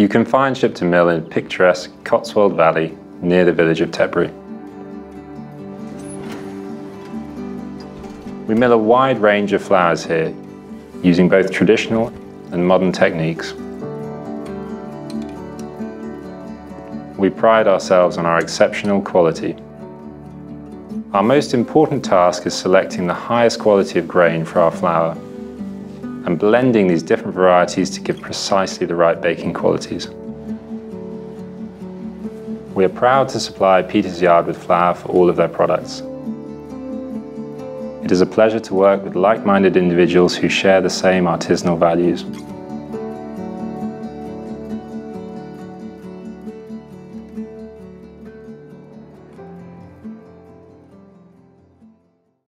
You can find Shipton Mill in picturesque Cotswold Valley near the village of Tetbury. We mill a wide range of flowers here, using both traditional and modern techniques. We pride ourselves on our exceptional quality. Our most important task is selecting the highest quality of grain for our flour and blending these different varieties to give precisely the right baking qualities. We are proud to supply Peter's Yard with flour for all of their products. It is a pleasure to work with like-minded individuals who share the same artisanal values.